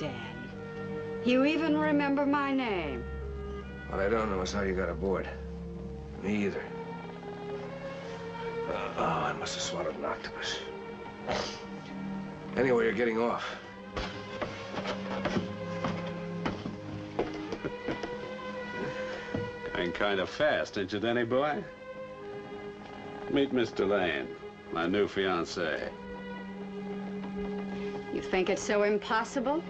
Rita. Amazing, Dan. You even remember my name. What I don't know is how you got aboard. Me either. Uh, oh, I must have swallowed an octopus. Anyway, you're getting off. Going kind of fast, ain't you, Danny boy? Meet Mr. Lane, my new fiancé. You think it's so impossible?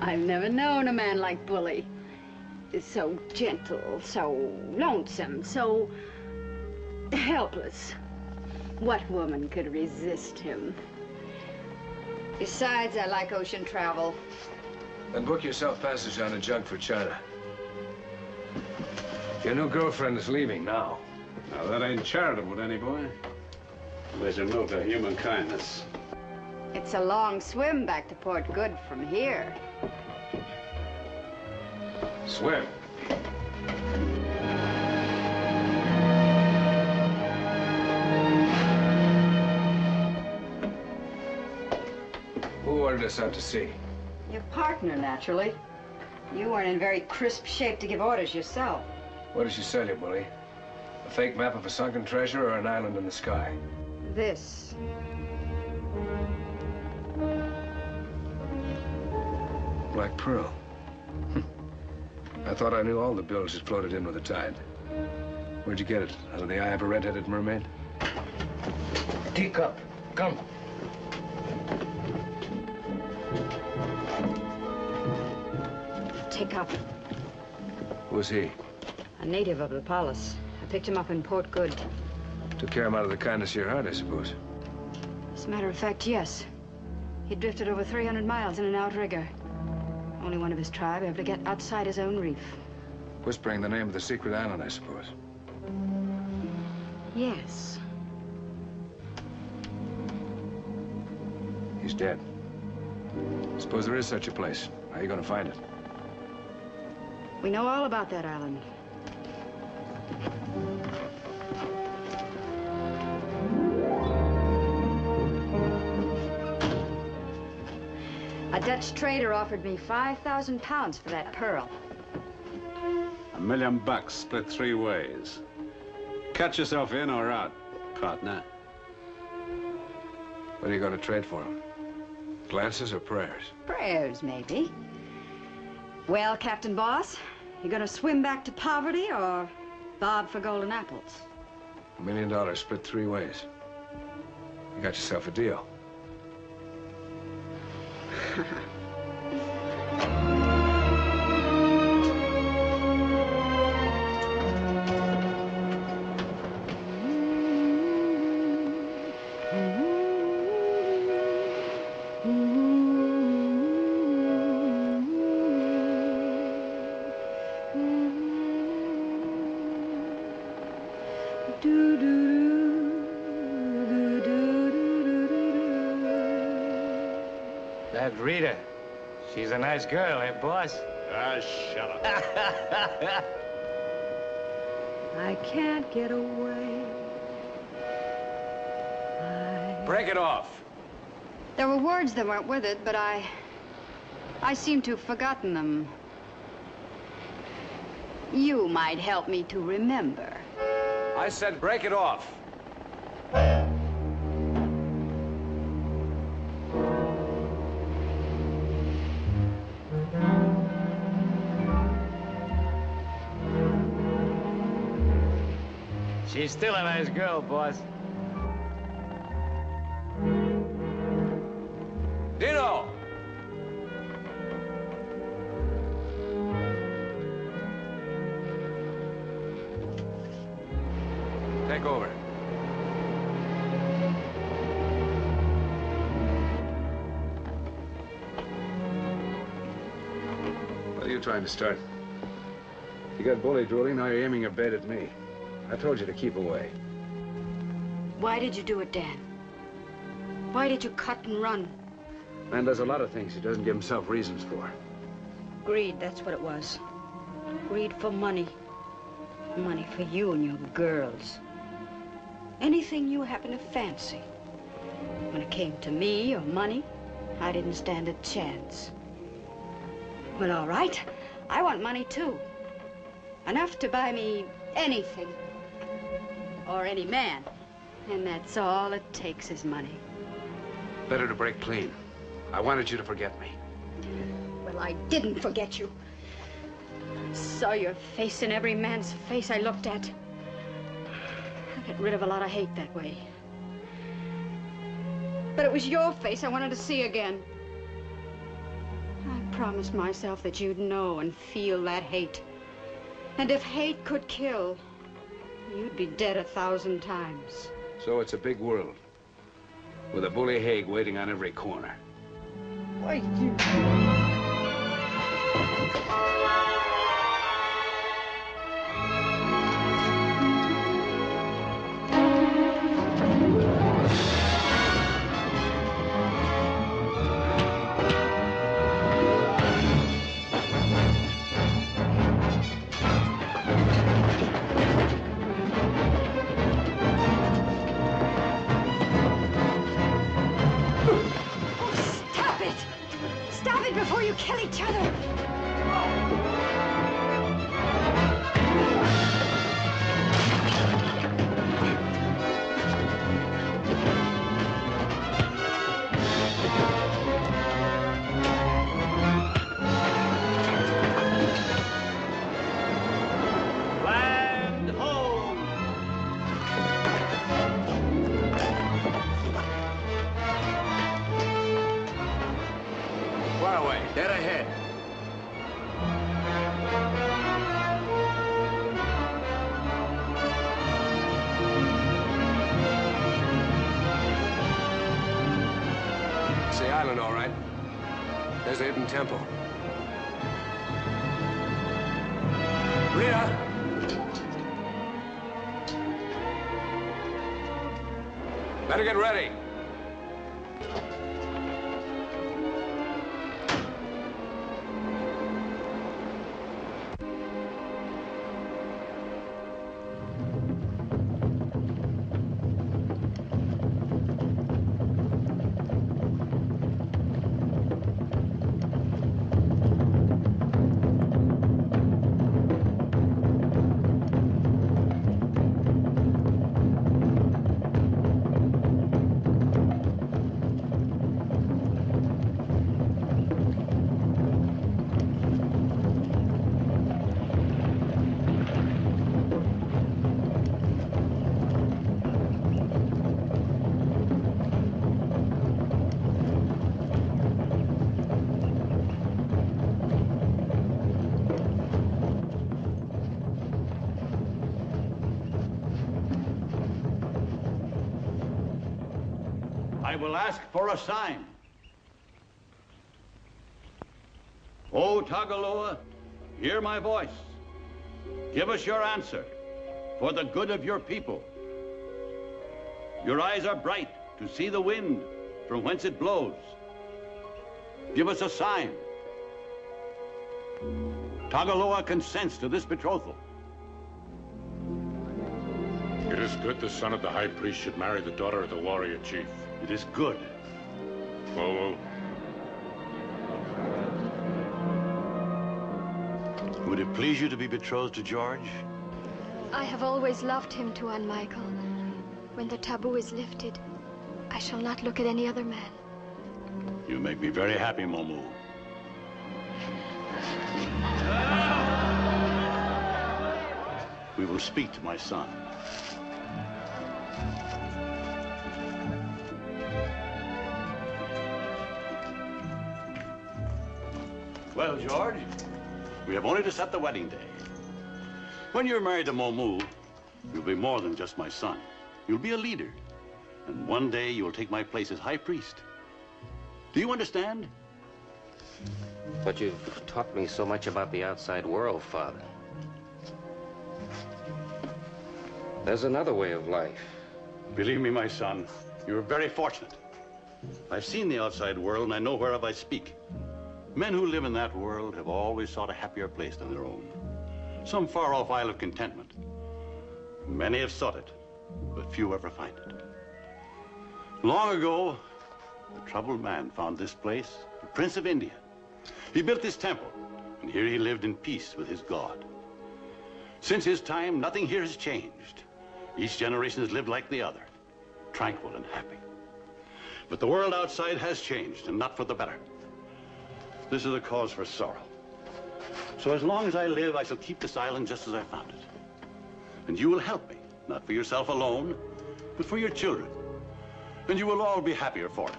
I've never known a man like Bully. So gentle, so lonesome, so helpless. What woman could resist him? Besides, I like ocean travel. Then book yourself passage on a junk for China. Your new girlfriend is leaving now. Now, that ain't charitable, to any boy. There's a note of human kindness. It's a long swim back to Port Good from here. Swim. Who ordered us out to sea? Your partner, naturally. You weren't in very crisp shape to give orders yourself. What did she sell you, Bully? A fake map of a sunken treasure or an island in the sky? This. Black Pearl. I thought I knew all the bills that floated in with the tide. Where'd you get it? Out of the eye of a red-headed mermaid? Teacup. Come. Take up. Who's he? A native of the palace. I picked him up in Port Good. Took care of him out of the kindness of your heart, I suppose. As a matter of fact, yes. He drifted over 300 miles in an outrigger. Only one of his tribe able to get outside his own reef. Whispering the name of the secret island, I suppose. Yes. He's dead. Suppose there is such a place. How are you going to find it? We know all about that island. A Dutch trader offered me 5,000 pounds for that pearl. A million bucks split three ways. Cut yourself in or out, partner. What are you going to trade for him? Glances or prayers? Prayers, maybe. Well, Captain Boss, you gonna swim back to poverty or bob for golden apples? A million dollars split three ways. You got yourself a deal. Ha ha. Nice girl, eh, boss? Ah, shut up. I can't get away. Break it off. There were words that weren't with it, but I... I seem to have forgotten them. You might help me to remember. I said break it off. She's still a nice girl, boss. Dino! Take over. What are you trying to start? You got bully drooling, now you're aiming your bait at me. I told you to keep away. Why did you do it, Dan? Why did you cut and run? Man does a lot of things he doesn't give himself reasons for. Greed, that's what it was. Greed for money. Money for you and your girls. Anything you happen to fancy. When it came to me or money, I didn't stand a chance. Well, all right. I want money, too. Enough to buy me anything. Or any man. And that's all it takes is money. Better to break clean. I wanted you to forget me. Well, I didn't forget you. I saw your face in every man's face I looked at. I got rid of a lot of hate that way. But it was your face I wanted to see again. I promised myself that you'd know and feel that hate. And if hate could kill, you'd be dead a thousand times. So it's a big world. With a bully Haig waiting on every corner. Why, you... kill each other! Ready. Will ask for a sign. O Tagaloa, hear my voice. Give us your answer for the good of your people. Your eyes are bright to see the wind from whence it blows. Give us a sign. Tagaloa consents to this betrothal. It is good the son of the high priest should marry the daughter of the warrior chief. It is good. Whoa, Would it please you to be betrothed to George? I have always loved him, Tuan Michael. When the taboo is lifted, I shall not look at any other man. You make me very happy, Momu. We will speak to my son. Well, George, we have only to set the wedding day. When you're married to Momu, you'll be more than just my son. You'll be a leader. And one day you'll take my place as high priest. Do you understand? But you've taught me so much about the outside world, Father. There's another way of life. Believe me, my son, you're very fortunate. I've seen the outside world and I know whereof I speak. Men who live in that world have always sought a happier place than their own. Some far off isle of contentment. Many have sought it, but few ever find it. Long ago, a troubled man found this place, the Prince of India. He built this temple, and here he lived in peace with his God. Since his time, nothing here has changed. Each generation has lived like the other, tranquil and happy. But the world outside has changed, and not for the better. This is a cause for sorrow. So as long as I live, I shall keep this island just as I found it. And you will help me, not for yourself alone, but for your children. And you will all be happier for it.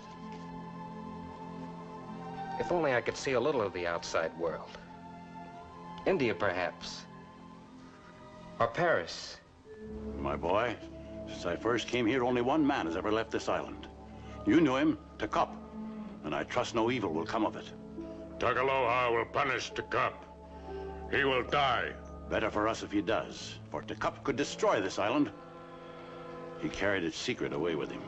If only I could see a little of the outside world. India, perhaps. Or Paris. My boy, since I first came here, only one man has ever left this island. You knew him, Tekop, and I trust no evil will come of it. Tagaloa will punish Tekop. He will die. Better for us if he does, for Tekop could destroy this island. He carried its secret away with him.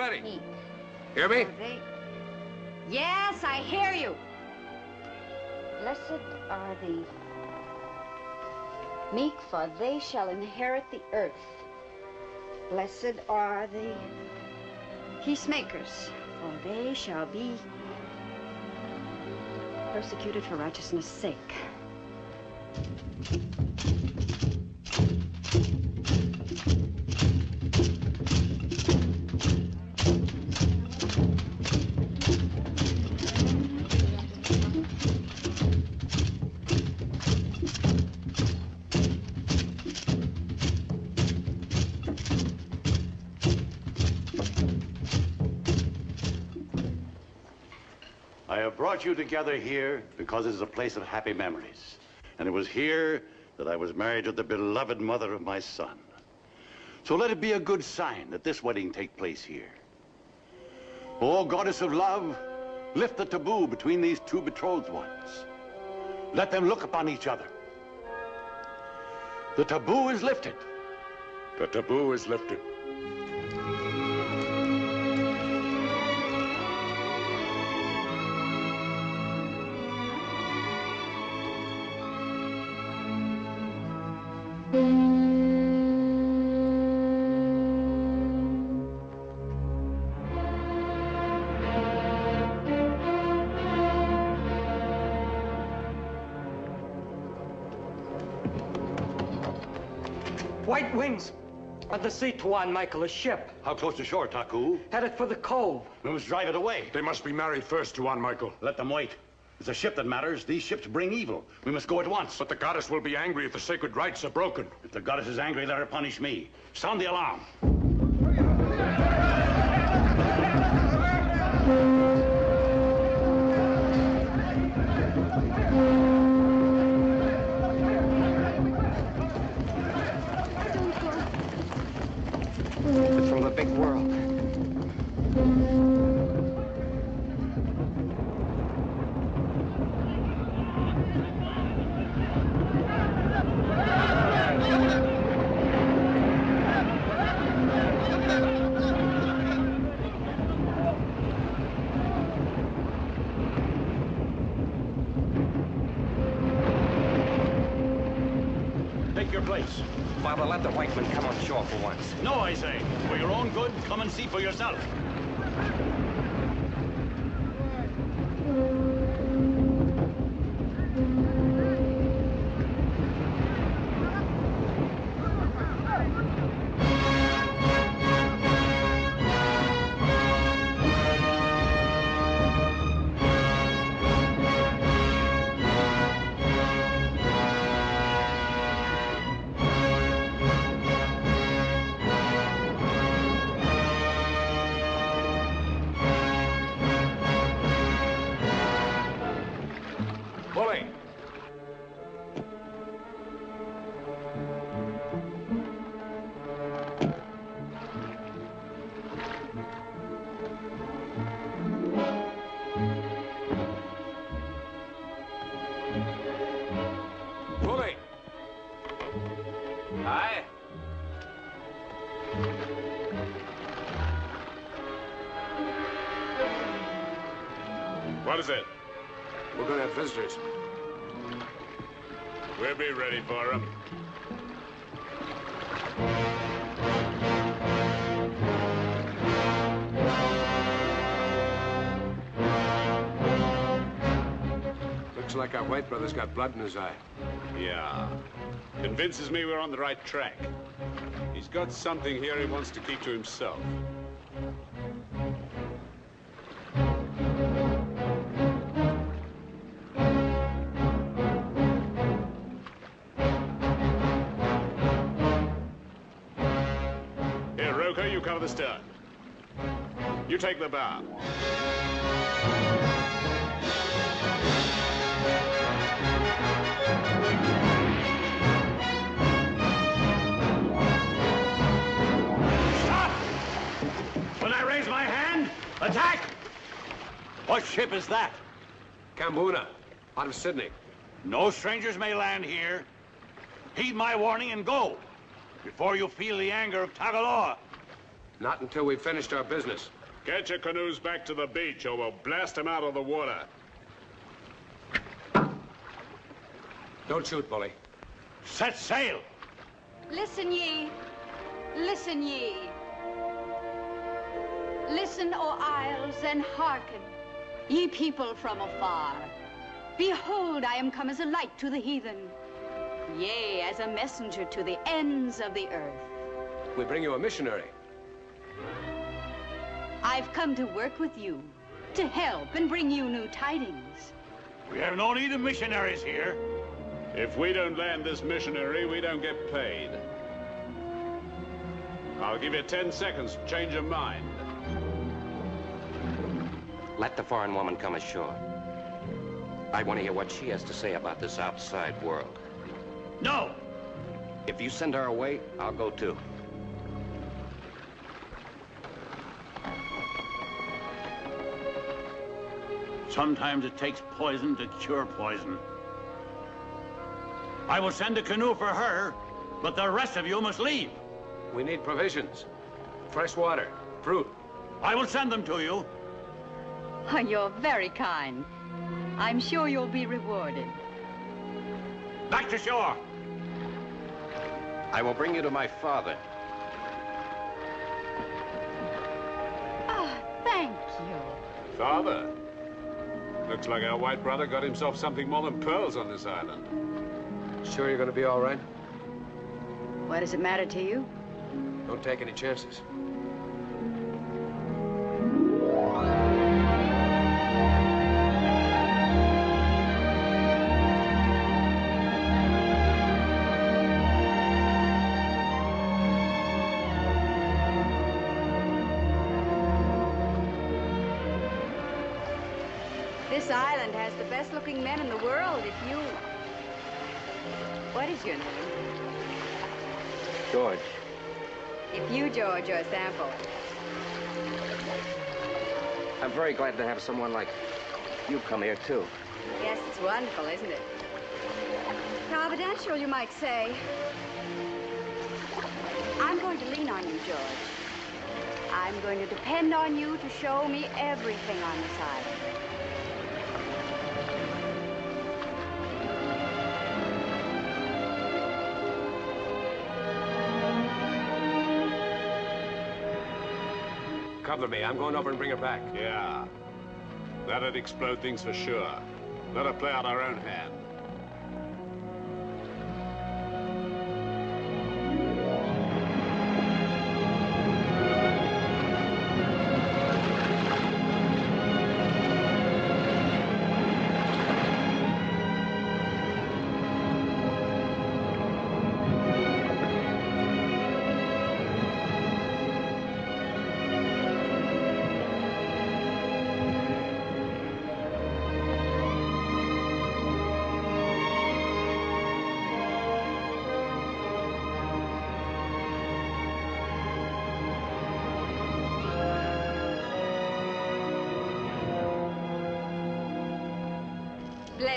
Ready. Hear me? Yes, I hear you. Blessed are the meek, for they shall inherit the earth. Blessed are the peacemakers, for they shall be persecuted for righteousness' sake. Brought you together here because it is a place of happy memories. And it was here that I was married to the beloved mother of my son. So let it be a good sign that this wedding take place here. O goddess of love, lift the taboo between these two betrothed ones. Let them look upon each other. The taboo is lifted. The taboo is lifted. The sea, Tuan Michael, a ship How close to shore, Taku? headed for the cove. We must drive it away. They must be married first, Tuan Michael. Let them wait. It's a ship that matters. These ships bring evil. We must go at once. But the goddess will be angry if the sacred rites are broken. If the goddess is angry, let her punish me. Sound the alarm. Have visitors. We'll be ready for them. Looks like our white brother's got blood in his eye. Yeah. Convinces me we're on the right track. He's got something here he wants to keep to himself. Here, Roker, you cover the stern. You take the bow. Stop! When I raise my hand, attack! What ship is that? Kambuna, out of Sydney. No strangers may land here. Heed my warning and go before you feel the anger of Tagaloa. Not until we've finished our business. Get your canoes back to the beach or we'll blast them out of the water. Don't shoot, Bully. Set sail! Listen ye, listen ye. Listen, O isles, and hearken, ye people from afar. Behold, I am come as a light to the heathen, yea, as a messenger to the ends of the earth. We bring you a missionary. I've come to work with you, to help and bring you new tidings. We have no need of missionaries here. If we don't land this missionary, we don't get paid. I'll give you 10 seconds to change your mind. Let the foreign woman come ashore. I want to hear what she has to say about this outside world. No! If you send her away, I'll go too. Sometimes it takes poison to cure poison. I will send a canoe for her, but the rest of you must leave. We need provisions. Fresh water, fruit. I will send them to you. Oh, you're very kind. I'm sure you'll be rewarded. Back to shore. I will bring you to my father. Ah, thank you. Father? Looks like our white brother got himself something more than pearls on this island. Sure you're gonna be all right? What does it matter to you? Don't take any chances. This island has the best looking men in the world if you... What is your name? George. If you, George, are a sample. I'm very glad to have someone like you come here, too. Yes, it's wonderful, isn't it? Providential, you might say. I'm going to lean on you, George. I'm going to depend on you to show me everything on this island. Cover me. I'm going over and bring her back. Yeah. That'd explode things for sure. Let her play out our own hand.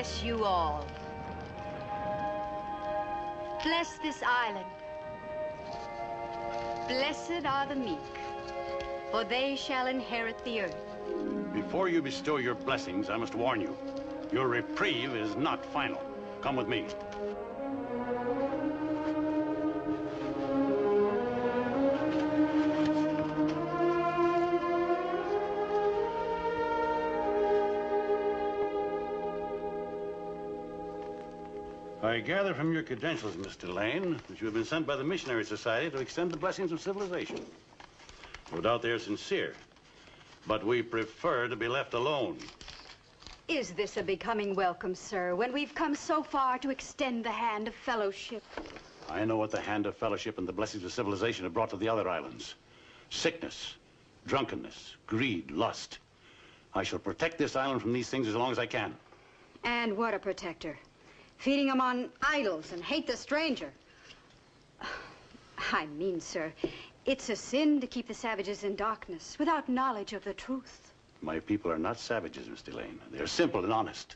Bless you all. Bless this island. Blessed are the meek, for they shall inherit the earth. Before you bestow your blessings, I must warn you. Your reprieve is not final. Come with me. Gather from your credentials, Mr. Lane, that you have been sent by the Missionary Society to extend the blessings of civilization. No doubt they're sincere, but we prefer to be left alone. Is this a becoming welcome, sir, when we've come so far to extend the hand of fellowship? I know what the hand of fellowship and the blessings of civilization have brought to the other islands. Sickness, drunkenness, greed, lust. I shall protect this island from these things as long as I can. And what a protector. Feeding them on idols and hate the stranger. I mean, sir, it's a sin to keep the savages in darkness without knowledge of the truth. My people are not savages, Miss Lane. They're simple and honest.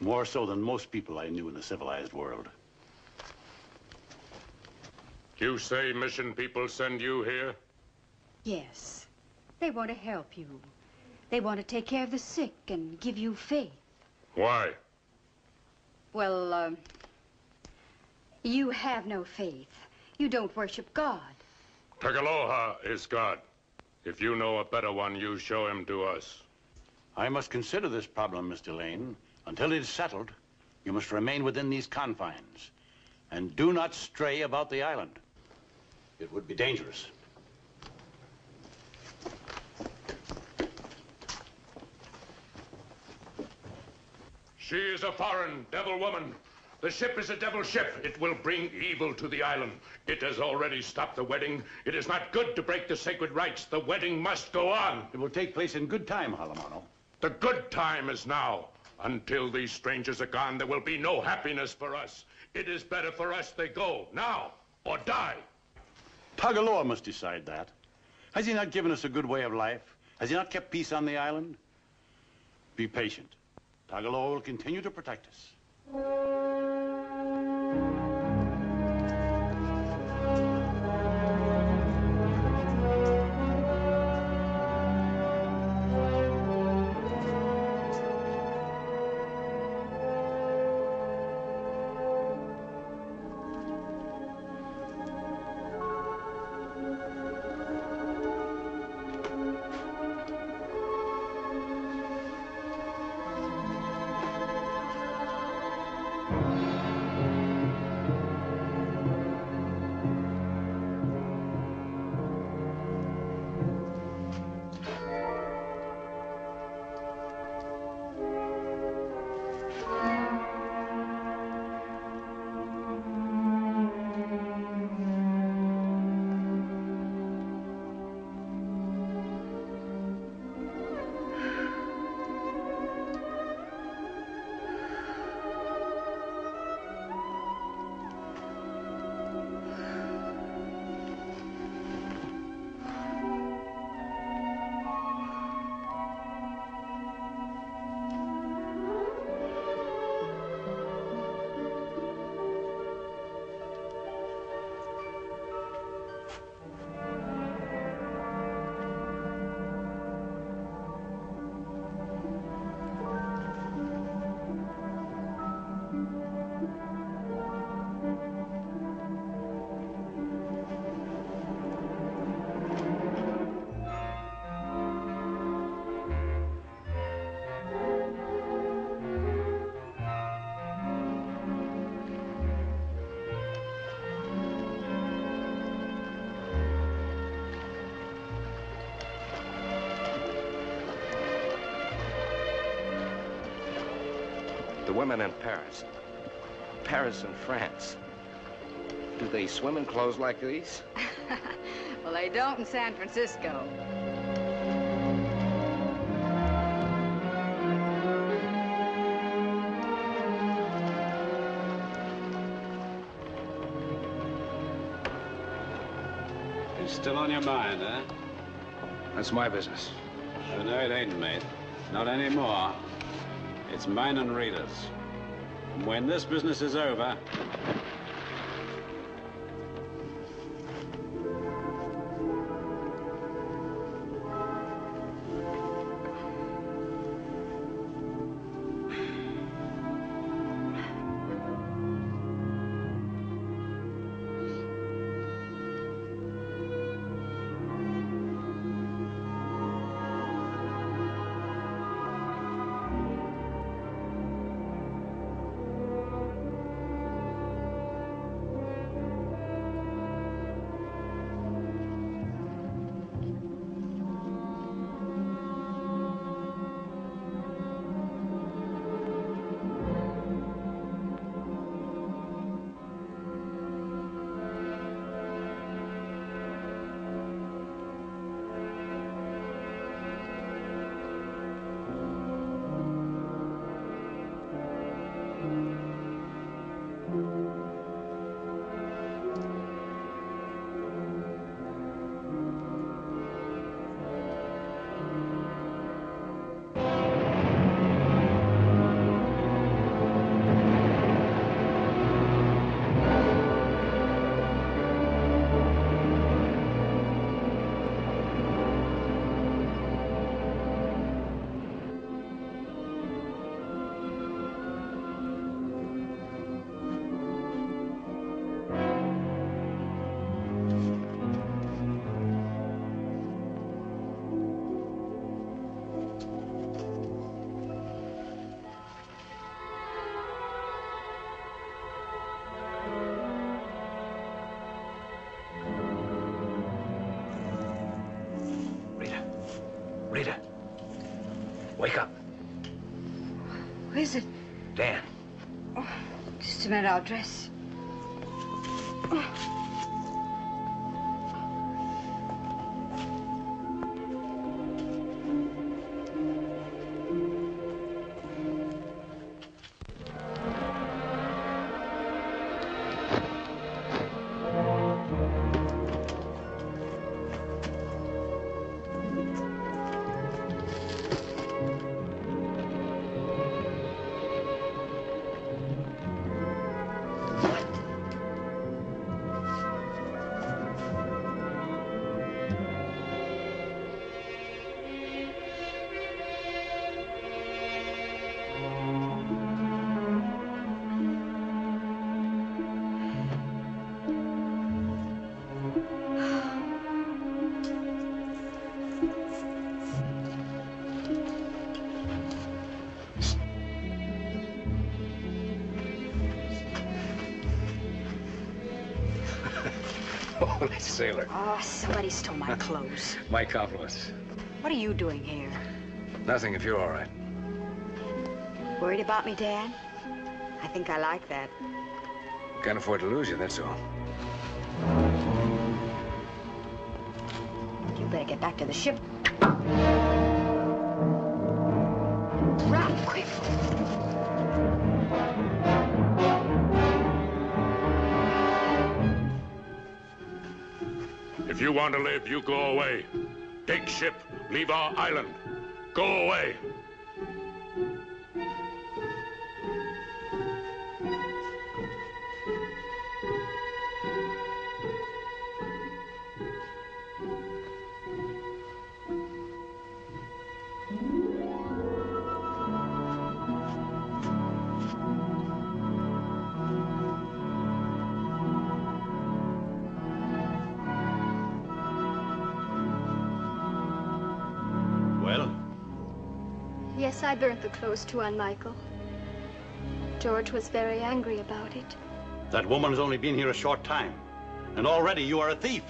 More so than most people I knew in the civilized world. You say mission people send you here? Yes. They want to help you. They want to take care of the sick and give you faith. Why? Well, um, you have no faith. You don't worship God. Tagaloa is God. If you know a better one, you show him to us. I must consider this problem, Mr. Lane. Until it is settled, you must remain within these confines. And do not stray about the island. It would be dangerous. She is a foreign devil woman. The ship is a devil ship. It will bring evil to the island. It has already stopped the wedding. It is not good to break the sacred rites. The wedding must go on. It will take place in good time, Halamano. The good time is now. Until these strangers are gone, there will be no happiness for us. It is better for us they go now or die. Tagaloa must decide that. Has he not given us a good way of life? Has he not kept peace on the island? Be patient. Tagaloa will continue to protect us. Women in Paris. Paris and France. Do they swim in clothes like these? well, they don't in San Francisco. It's still on your mind, eh? That's my business. You know it ain't, mate. Not anymore. It's mine and Rita's. And when this business is over, Just somebody stole my clothes. My compliments. What are you doing here? Nothing if you're all right. Worried about me, Dad? I think I like that. Can't afford to lose you, that's all. You better get back to the ship. You want to live, you go away. Take ship, leave our island. Go away. I burnt the clothes Tuan Michael. George was very angry about it. that woman has only been here a short time, and already you are a thief.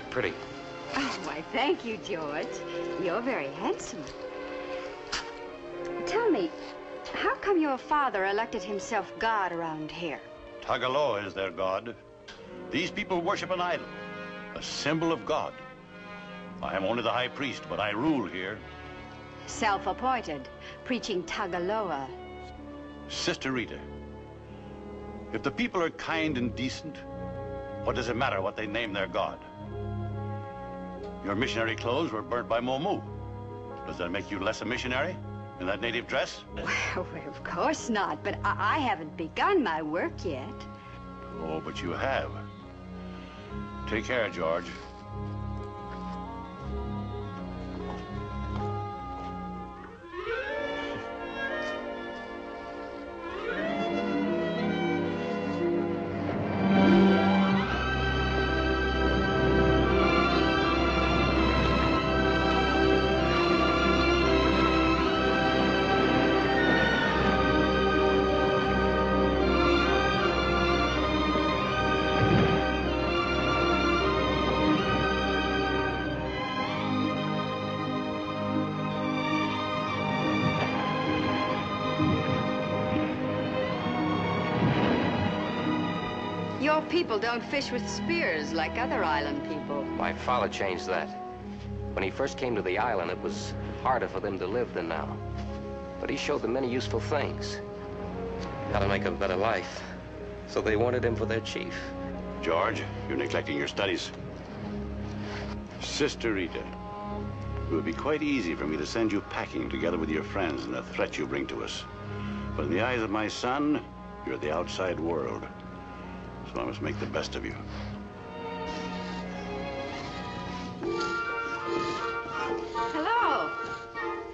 Very pretty. Oh, why, thank you, George. You're very handsome. Tell me, how come your father elected himself God around here? Tagaloa is their god. These people worship an idol, a symbol of God. I am only the high priest, but I rule here. Self-appointed, preaching Tagaloa. Sister Rita, if the people are kind and decent, what does it matter what they name their god? Your missionary clothes were burnt by Momu. Does that make you less a missionary in that native dress? Well, of course not, but I, I haven't begun my work yet. Oh, but you have. Take care, George. People don't fish with spears like other island people. My father changed that. When he first came to the island, it was harder for them to live than now. But he showed them many useful things. How to make a better life. So they wanted him for their chief. George, you're neglecting your studies. Sister Rita, it would be quite easy for me to send you packing together with your friends and the threat you bring to us. But in the eyes of my son, you're the outside world. So I must make the best of you. Hello.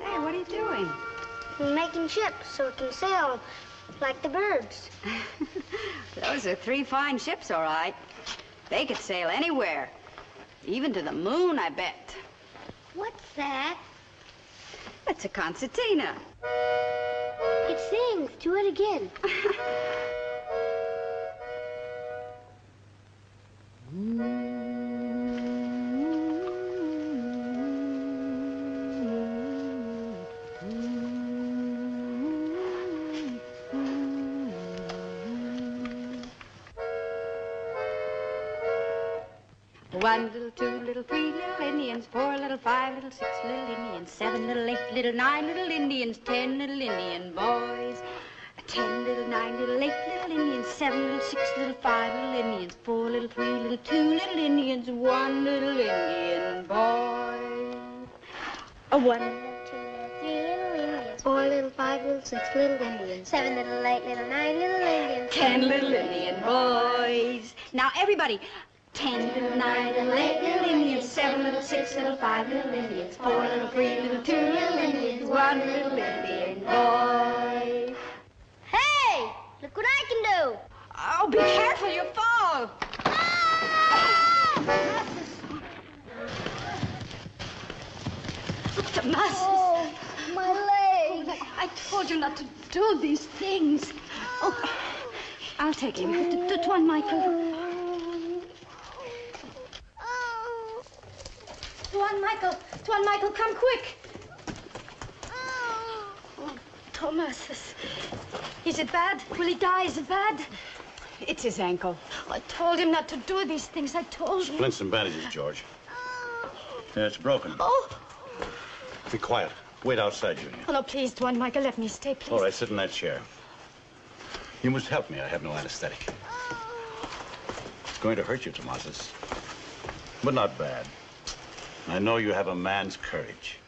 Hey, what are you doing? We're making ships so we can sail like the birds. Those are three fine ships, all right. They could sail anywhere. Even to the moon, I bet. What's that? It's a concertina. It sings. Do it again. One little, two little, three little Indians, four little, five little, six little Indians, seven little, eight little, nine little Indians, ten little Indian boys. Ten little, nine little, eight little Indians, seven little, six little, five little Indians, four little, three little, two little Indians, one little Indian boy. A one. Little Indians. Four little, five little, six little Indians. Seven little, eight little, nine little Indians. Ten little Indian boys. Now, everybody. Ten little, nine little, eight little Indians, seven little, six little, five little Indians, four little, three little, two little Indians, one little Indian boy. Look what I can do! Oh, be careful, you'll fall. Ah! Tomas. Oh, my leg! I told you not to do these things. Oh, I'll take him. To, to Tuan Michael. Oh. Tuan Michael. Tuan Michael, come quick. Oh, Thomas. Is, is it bad? Will he die? Is it bad? It's his ankle. I told him not to do these things. I told him. Splints and bandages, George. Oh. Yeah, it's broken. Oh, Be quiet. Wait outside, Junior. oh no, please, Tuan Michael, let me stay, please. All right, sit in that chair. You must help me. I have no anesthetic. It's going to hurt you, Tomasis. But not bad. I know you have a man's courage.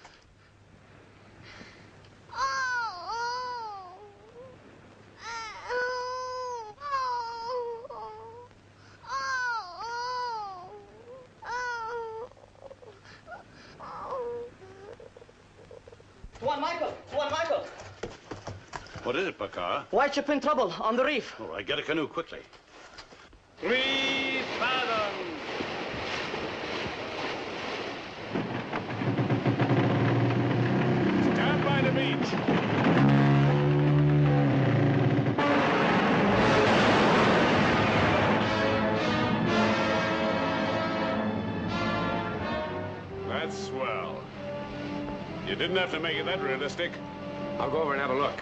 Tuan Michael! Tuan Michael! What is it, Bakar? White ship in trouble on the reef. Oh, All right, get a canoe quickly. Three fathoms! Stand by the beach. That's swell. You didn't have to make it that realistic. I'll go over and have a look.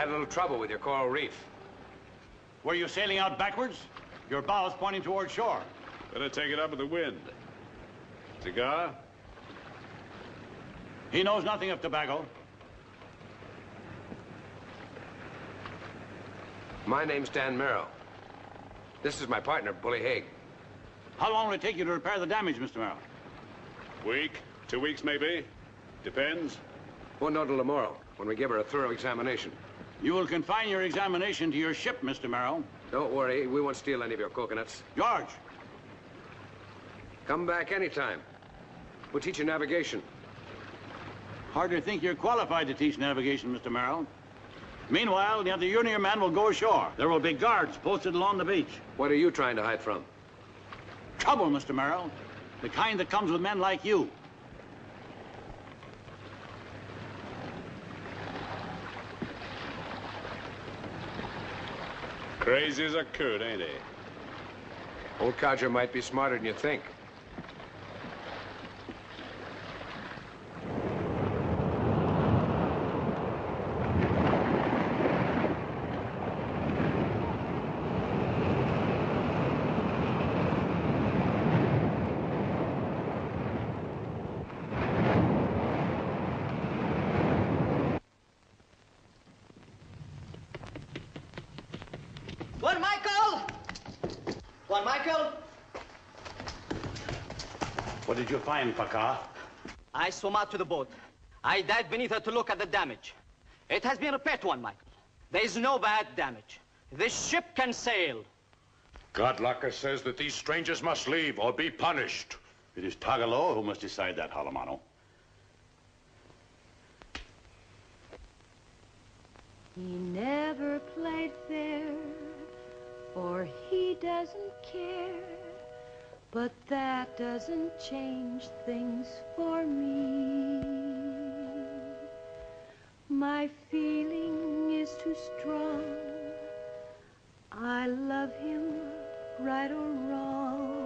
Had a little trouble with your coral reef. Were you sailing out backwards? Your bow's pointing toward shore. Better take it up with the wind. Cigar? He knows nothing of tobacco. My name's Dan Merrill. This is my partner, Bully Haig. How long will it take you to repair the damage, Mr. Merrill? Week? Two weeks, maybe? Depends. Won't know till tomorrow, when we give her a thorough examination. You will confine your examination to your ship, Mr. Merrill. Don't worry, we won't steal any of your coconuts. George, Come back anytime. We'll teach you navigation. hardly think you're qualified to teach navigation, Mr. Merrill. Meanwhile, the other Union man will go ashore. There will be guards posted along the beach. What are you trying to hide from? Trouble, Mr. Merrill. The kind that comes with men like you. Crazy as a coot, ain't he? Old Codger might be smarter than you think. Tuan Michael! Tuan Michael! What did you find, Paka? I swam out to the boat. I dived beneath her to look at the damage. It has been repaired, Tuan, Michael. There is no bad damage. This ship can sail. Godlocker says that these strangers must leave or be punished. It is Tagaloa who must decide that, Halamano. He never played fair, or he doesn't care. But that doesn't change things for me. My feeling is too strong. I love him, right or wrong.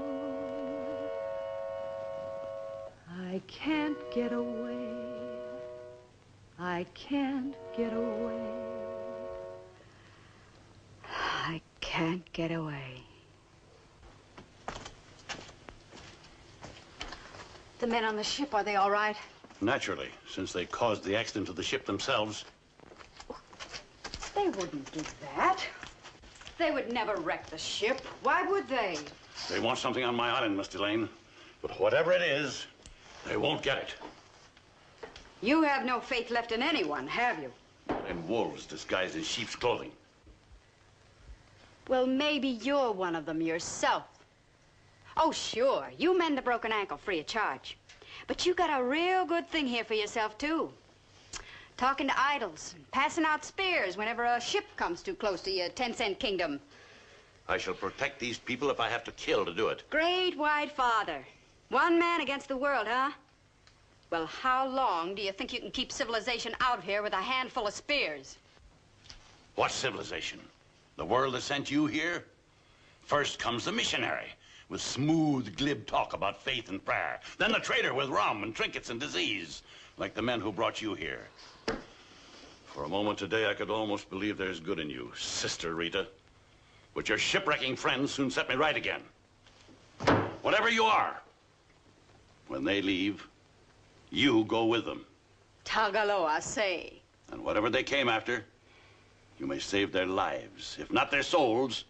I can't get away. I can't get away. Can't get away. The men on the ship, are they all right? Naturally, since they caused the accident to the ship themselves. They wouldn't do that. They would never wreck the ship. Why would they? They want something on my island, Miss Delane. But whatever it is, they won't get it. You have no faith left in anyone, have you? And wolves disguised in sheep's clothing. Well, maybe you're one of them yourself. Oh, sure. You mend a broken ankle free of charge. But you got a real good thing here for yourself, too. Talking to idols, and passing out spears whenever a ship comes too close to your 10-cent kingdom. I shall protect these people if I have to kill to do it. Great White Father. One man against the world, huh? Well, how long do you think you can keep civilization out here with a handful of spears? What civilization? The world that sent you here? First comes the missionary with smooth, glib talk about faith and prayer. Then the trader with rum and trinkets and disease, like the men who brought you here. For a moment today, I could almost believe there's good in you, Sister Rita. But your shipwrecking friends soon set me right again. Whatever you are, when they leave, you go with them. Tagaloa, say. And whatever they came after, you may save their lives, if not their souls,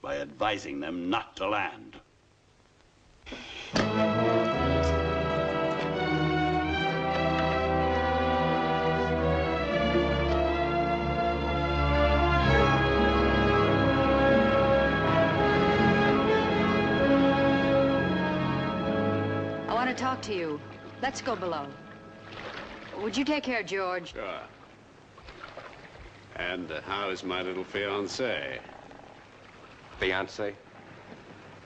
by advising them not to land. I want to talk to you. Let's go below. Would you take care of George? Sure. And uh, how is my little fiancé? Fiance?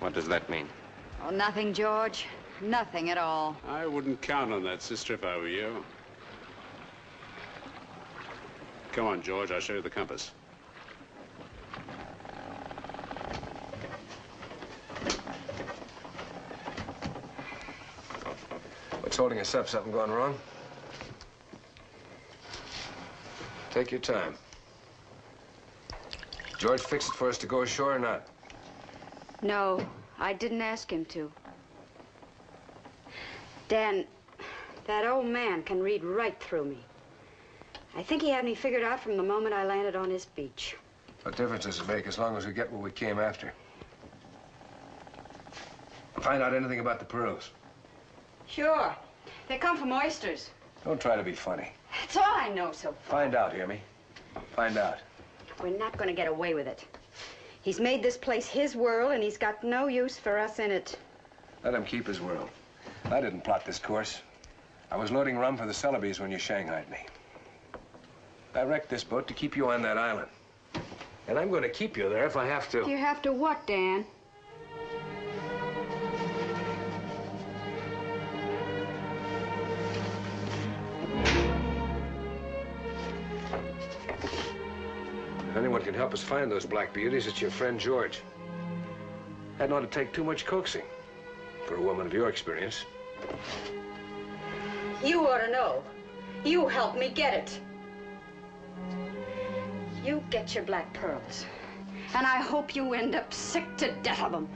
What does that mean? Oh, nothing, George. Nothing at all. I wouldn't count on that, sister, if I were you. Come on, George, I'll show you the compass. What's holding us up? Something gone wrong? Take your time. George fix it for us to go ashore or not? No, I didn't ask him to. Dan, that old man can read right through me. I think he had me figured out from the moment I landed on his beach. What difference does it make as long as we get what we came after? Find out anything about the pearls. Sure. They come from oysters. Don't try to be funny. That's all I know so far. Find out, hear me? Find out. We're not going to get away with it. He's made this place his world, and he's got no use for us in it. Let him keep his world. I didn't plot this course. I was loading rum for the Celebes when you shanghaied me. I wrecked this boat to keep you on that island. And I'm going to keep you there if I have to. You have to what, Dan? Help us find those black beauties, it's your friend George. That ought to take too much coaxing for a woman of your experience. You ought to know. You helped me get it. You get your black pearls. And I hope you end up sick to death of them.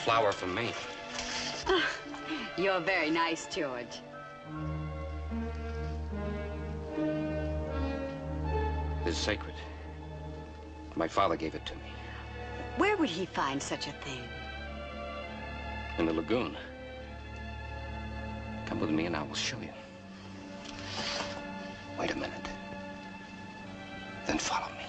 Flower for me. Ah, you're very nice, George. It's sacred. My father gave it to me Where would he find such a thing? in the lagoon. Come with me and I will show you. Wait a minute. Then follow me.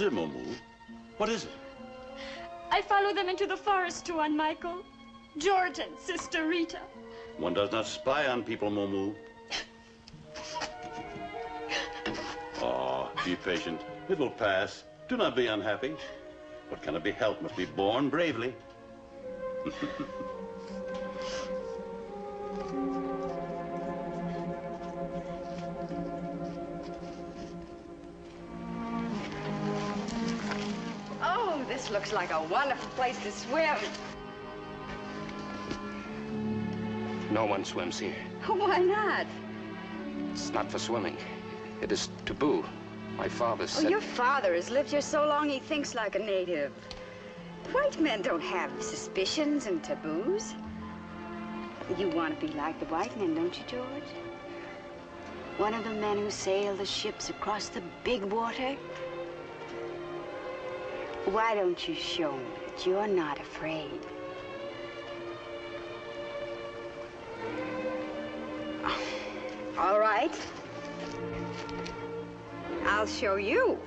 Is it, Momu? What is it? I follow them into the forest, Tuan Michael. George and Sister Rita. One does not spy on people, Momu. Oh, be patient. It will pass. Do not be unhappy. What cannot be helped must be borne bravely. looks like a wonderful place to swim. No one swims here. Why not? It's not for swimming. It is taboo. My father Oh, said... your father has lived here so long he thinks like a native. White men don't have suspicions and taboos. You want to be like the white men, don't you, George? One of the men who sail the ships across the big water? Why don't you show me that you're not afraid? All right. I'll show you.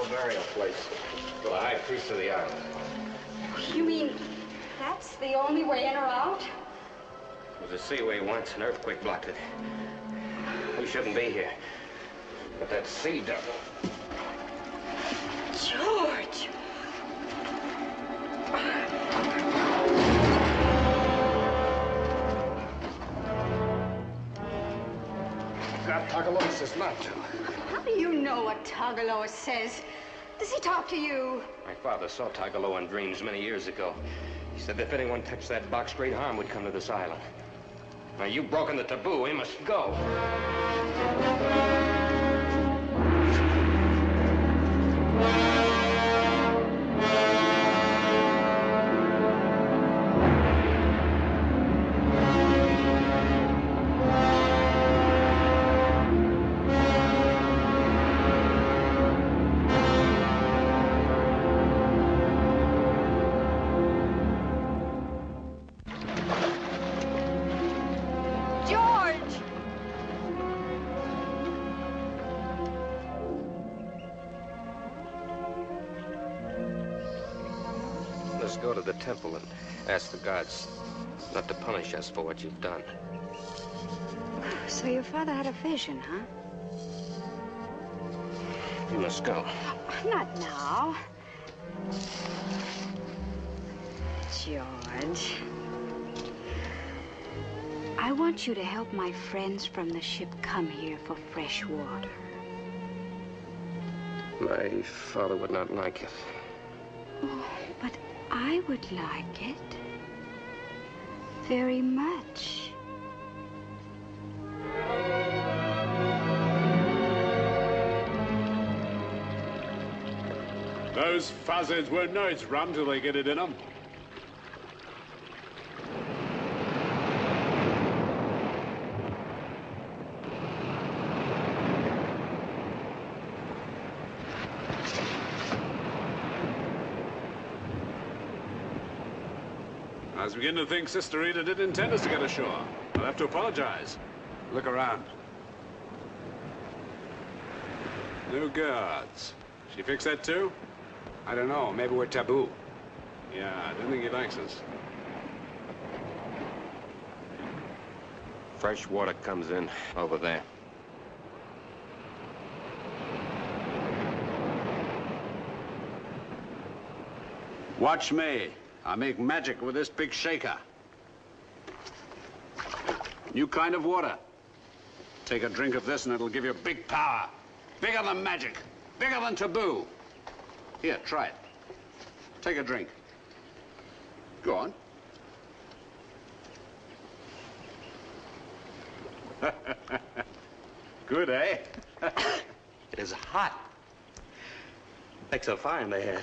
It's burial place for the high priest of the island. You mean that's the only way in or out? It was a seaway once, an earthquake blocked it. We shouldn't be here. But that sea devil... Tagaloa says? Does he talk to you? My father saw Tagaloa in dreams many years ago. He said that if anyone touched that box, great harm would come to this island. Now, you've broken the taboo. We must go. Temple and ask the gods not to punish us for what you've done. So your father had a vision, huh? You must go. Not now. George. I want you to help my friends from the ship come here for fresh water. My father would not like it. I would like it. Very much. Those fuzzards won't know it's rum till they get it in them. I was beginning to think Sister Rita didn't intend us to get ashore. I'll have to apologize. Look around. No guards. She fixed that too? I don't know. Maybe we're taboo. Yeah, I don't think he likes us. Fresh water comes in over there. Watch me. I make magic with this big shaker. New kind of water. Take a drink of this and it'll give you big power. Bigger than magic. Bigger than taboo. Here, try it. Take a drink. Go on. Good, eh? It is hot. Makes a fire in the head.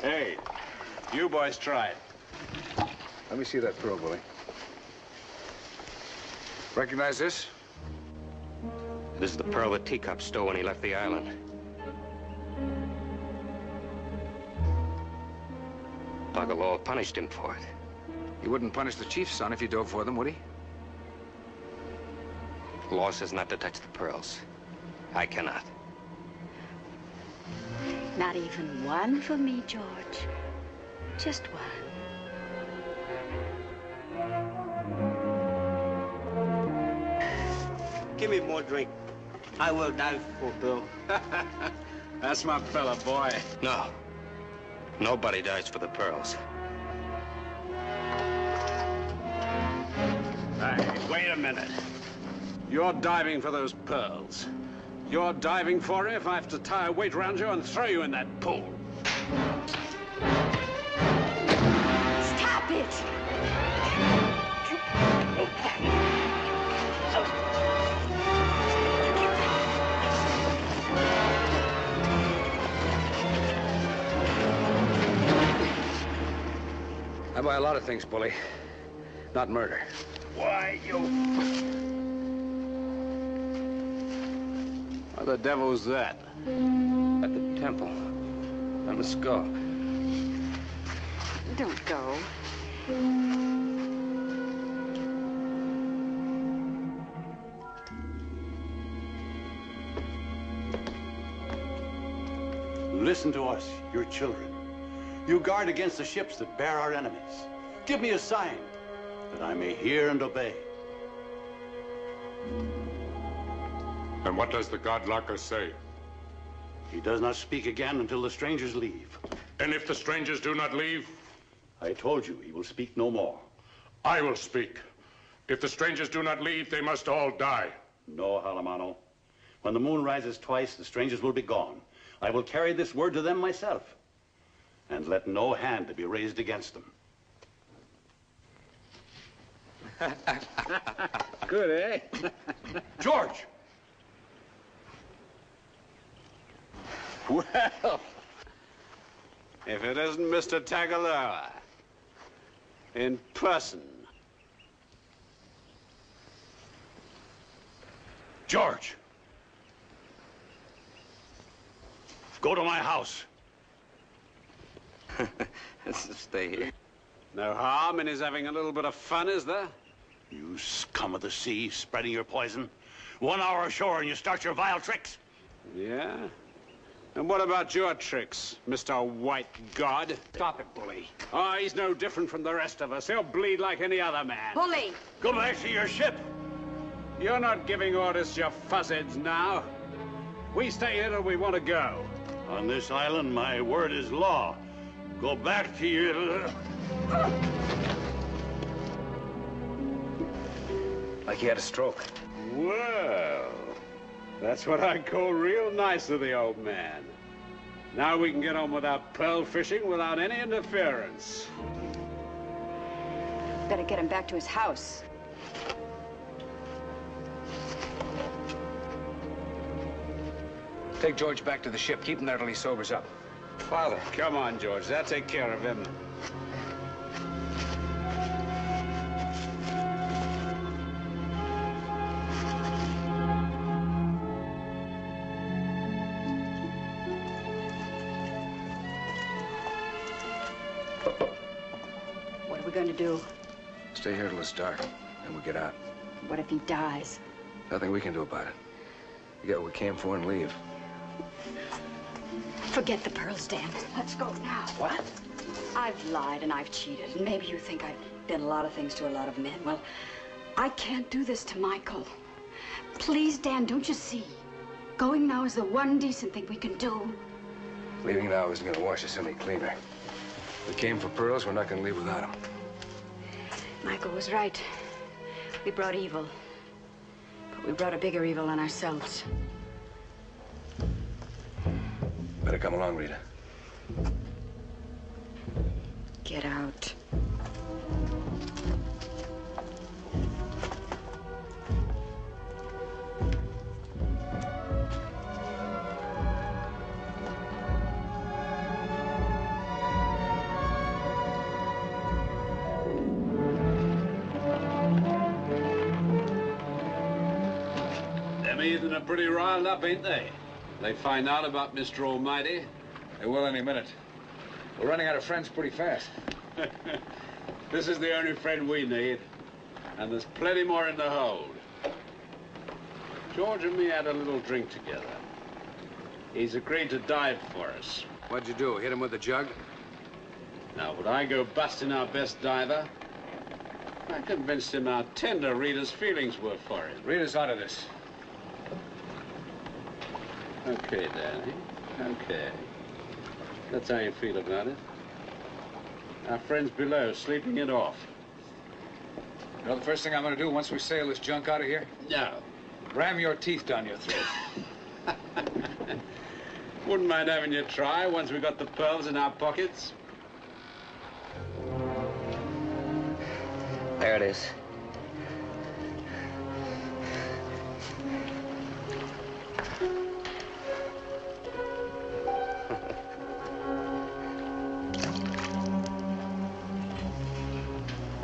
Hey, you boys try it. Let me see that pearl, Bully. Recognize this? This is the pearl that Teacup stole when he left the island. Tagaloa punished him for it. He wouldn't punish the chief's son if he dove for them, would he? Law says not to touch the pearls. I cannot. Not even one for me, George. Just one. Give me more drink. I will die for Bill. That's my fella, boy. No. Nobody dies for the pearls. Hey, wait a minute. You're diving for those pearls. You're diving for it if I have to tie a weight around you and throw you in that pool. Stop! I buy a lot of things, Bully. Not murder. Why, you... What the devil devil's that? At the temple. I must go. Don't go. Listen to us, your children. You guard against the ships that bear our enemies. Give me a sign that I may hear and obey. And what does the god Laka say? He does not speak again until the strangers leave. And if the strangers do not leave, I told you he will speak no more. I will speak. If the strangers do not leave, they must all die. No, Halamano. When the moon rises twice, the strangers will be gone. I will carry this word to them myself. And let no hand be raised against them. Good, eh? George! Well, if it isn't Mr. Tagaloa. In person. George! Go to my house. Stay here. No harm in his having a little bit of fun, is there? You scum of the sea, spreading your poison. One hour ashore and you start your vile tricks. Yeah? And what about your tricks, Mr. White God? Stop it, Bully. Oh, he's no different from the rest of us. He'll bleed like any other man. Bully! Go back to your ship. You're not giving orders to your fuzzheads now. We stay here till we want to go. On this island, my word is law. Go back to your... Like he had a stroke. Well, that's what I call real nice of the old man. Now we can get on with our pearl fishing without any interference. Better get him back to his house. Take George back to the ship. Keep him there till he sobers up. Father. Come on, George. That'll take care of him. Stay here till it's dark. then we get out. What if he dies? Nothing we can do about it. We get what we came for and leave. Forget the pearls, Dan. Let's go now. What? I've lied and I've cheated, and maybe you think I've done a lot of things to a lot of men. Well, I can't do this to Michael. Please, Dan, don't you see? Going now is the one decent thing we can do. Leaving now isn't gonna wash us any cleaner. We came for pearls, we're not gonna leave without them. Michael was right. We brought evil. But we brought a bigger evil on ourselves. Better come along, Rita. Get out. Pretty riled up, ain't they? They find out about Mr. Almighty. They will any minute. We're running out of friends pretty fast. This is the only friend we need. And there's plenty more in the hold. George and me had a little drink together. He's agreed to dive for us. What'd you do? Hit him with a jug? Now, would I go busting our best diver? I convinced him how tender Rita's feelings were for him. Rita's out of this. Okay, Danny. Okay. That's how you feel about it. Our friends below, sleeping it off. You know the first thing I'm gonna do once we sail this junk out of here? No. Ram your teeth down your throat. Wouldn't mind having you try once we got the pearls in our pockets. There it is.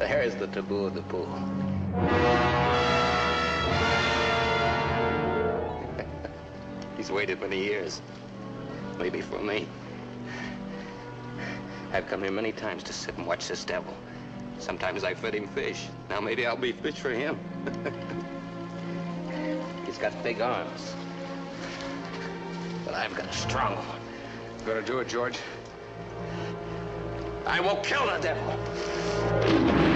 There is the taboo of the pool. He's waited many years. Maybe for me. I've come here many times to sit and watch this devil. Sometimes I fed him fish. Now maybe I'll be fish for him. He's got big arms. But I've got a strong one. Gonna do it, George? I will kill the devil.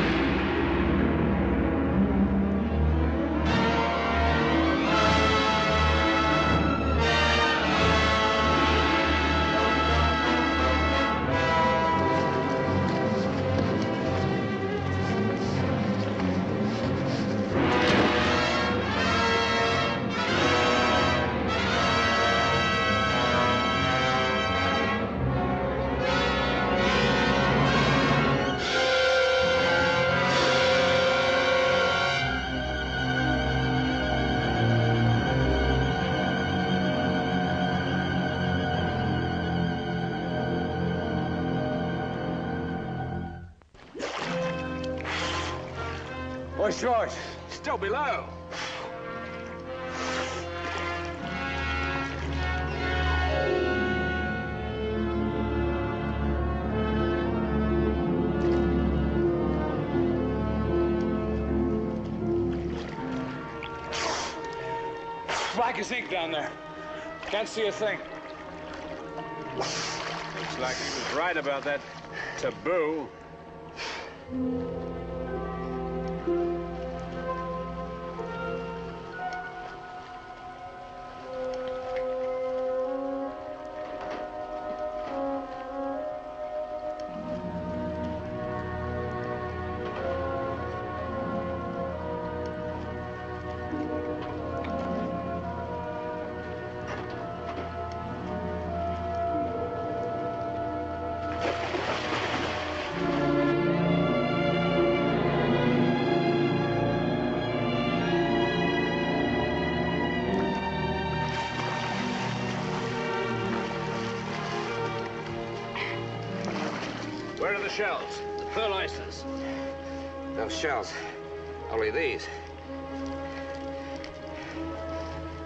George? Still below. Black as ink down there. Can't see a thing. Looks like he was right about that taboo.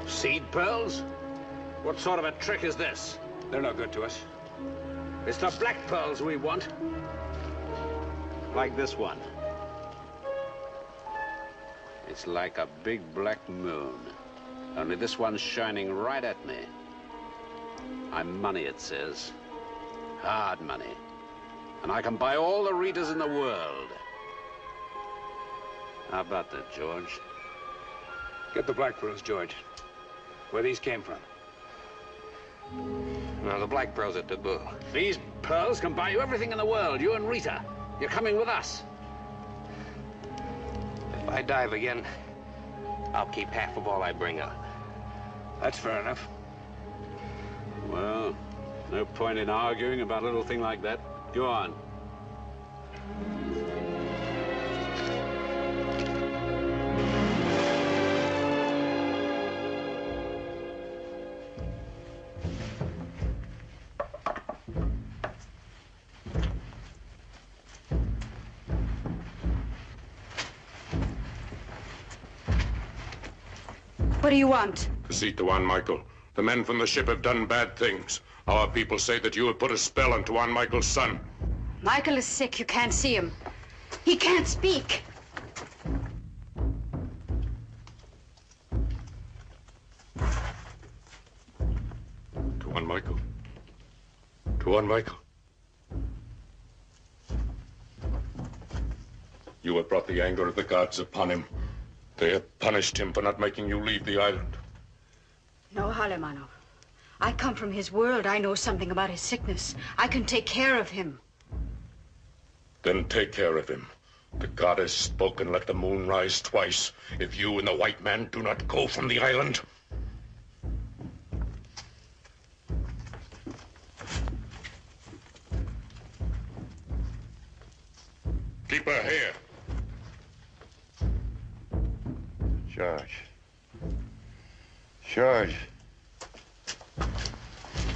Seed pearls? What sort of a trick is this? They're no good to us. It's the black pearls we want. Like this one. It's like a big black moon. Only this one's shining right at me. I'm money, it says. Hard money. And I can buy all the readers in the world. How about that, George? Get the black pearls, George. Where these came from. Now, the black pearls are taboo. These pearls can buy you everything in the world, you and Rita. You're coming with us. If I dive again, I'll keep half of all I bring up. That's fair enough. Well, no point in arguing about a little thing like that. Go on. What do you want? To see Tuan Michael. The men from the ship have done bad things. Our people say that you have put a spell on Tuan Michael's son. Michael is sick. You can't see him. He can't speak. To Tuan Michael. To Tuan Michael. You have brought the anger of the gods upon him. They have punished him for not making you leave the island. No, Halemano. I come from his world. I know something about his sickness. I can take care of him. Then take care of him. The god has spoken. Let the moon rise twice. If you and the white man do not go from the island. Keep her here. George. George.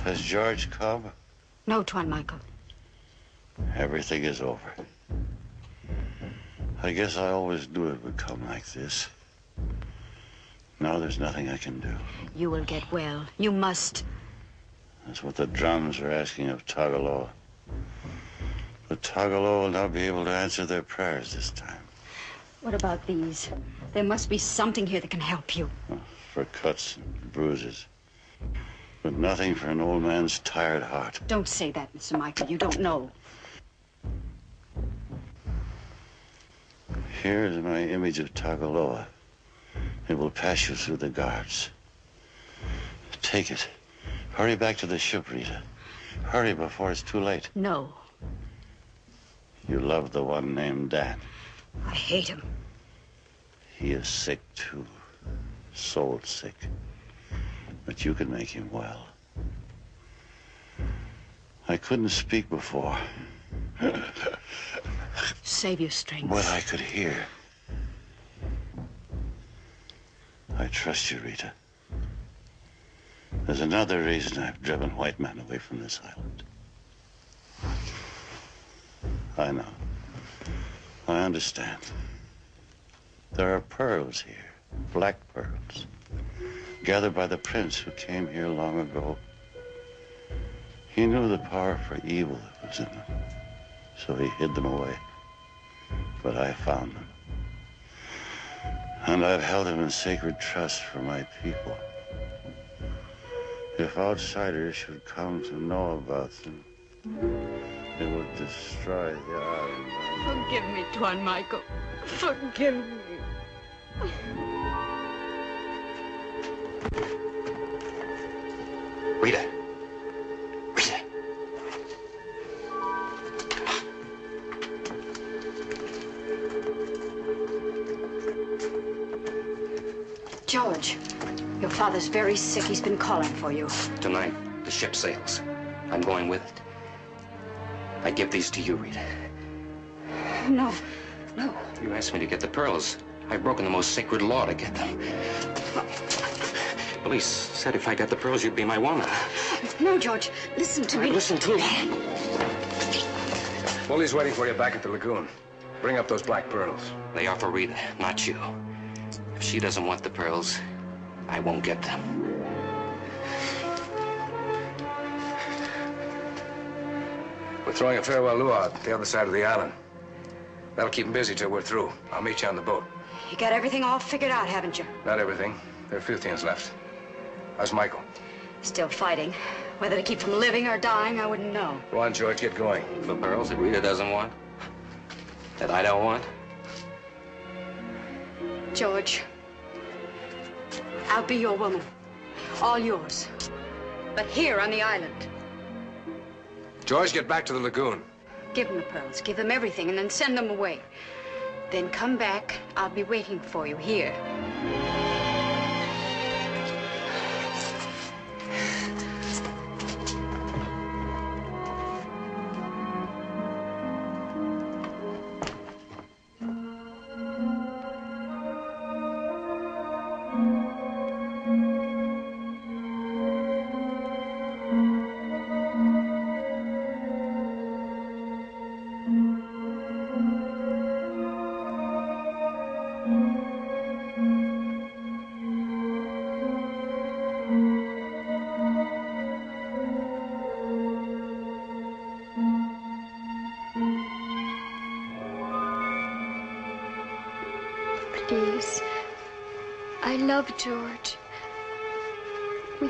Has George come? No, Michael. Everything is over. I guess I always knew it would come like this. Now there's nothing I can do. You will get well. You must. That's what the drums are asking of Tagaloa. But Tagaloa will not be able to answer their prayers this time. What about these? There must be something here that can help you. Oh, for cuts and bruises. But nothing for an old man's tired heart. Don't say that, Mr. Michael. You don't know. Here is my image of Tagaloa. It will pass you through the guards. Take it. Hurry back to the ship, Rita. Hurry before it's too late. No. You love the one named Dan. I hate him. He is sick, too. Soul sick. But you can make him well. I couldn't speak before. Save your strength. But I could hear. I trust you, Rita. There's another reason I've driven white men away from this island. I know. I understand. There are pearls here, black pearls, gathered by the prince who came here long ago. He knew the power for evil that was in them, so he hid them away. But I found them. And I've held them in sacred trust for my people. If outsiders should come to know about them, it would destroy the island. Forgive me, Tuan Michael. Forgive me. Rita. Rita. George, your father's very sick. He's been calling for you. Tonight, the ship sails. I'm going with it. I give these to you, Rita. No. No. You asked me to get the pearls. I've broken the most sacred law to get them. Police said if I got the pearls, you'd be my woman. No, George. Listen to me. Listen to me. Willie's waiting for you back at the lagoon. Bring up those black pearls. They are for Rita, not you. If she doesn't want the pearls, I won't get them. We're throwing a farewell luau at the other side of the island. That'll keep him busy till we're through. I'll meet you on the boat. You got everything all figured out, haven't you? Not everything. There are a few things left. How's Michael? Still fighting. Whether to keep from living or dying, I wouldn't know. Go on, George, get going. The pearls that Rita doesn't want? That I don't want? George, I'll be your woman. All yours. But here on the island. George, get back to the lagoon. Give them the pearls. Give them everything and then send them away. Then come back. I'll be waiting for you here.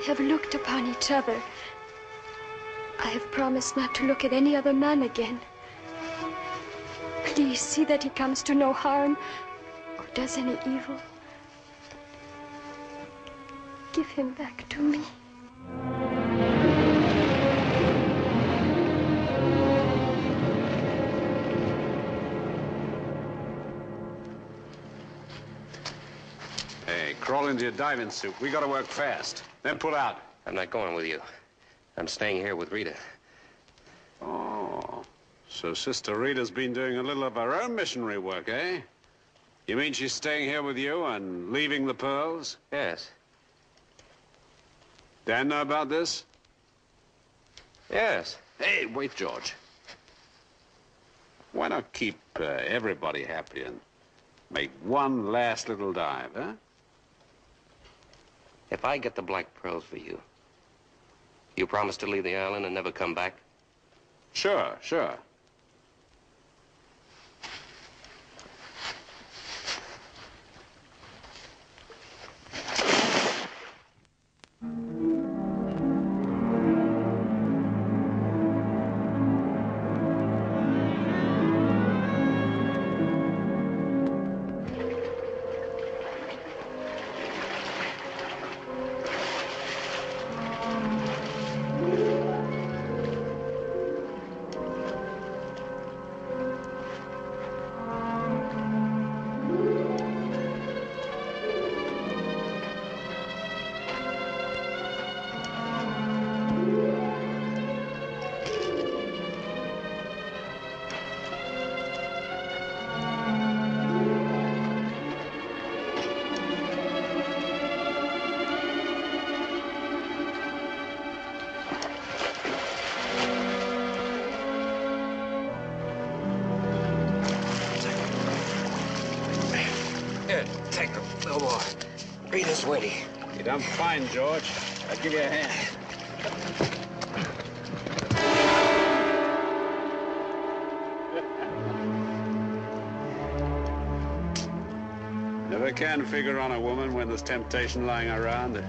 Have looked upon each other. I have promised not to look at any other man again. Please see that he comes to no harm or does any evil. Give him back to me. Crawl into your diving suit. We gotta work fast. Then pull out. I'm not going with you. I'm staying here with Rita. Oh, so Sister Rita's been doing a little of her own missionary work, eh? You mean she's staying here with you and leaving the pearls? Yes. Dan know about this? Yes. Hey, wait, George. Why not keep uh, everybody happy and make one last little dive, huh? If I get the black pearls for you, you promise to leave the island and never come back? Sure, sure. Waiting. You done fine, George. I'll give you a hand. Never can figure on a woman when there's temptation lying around.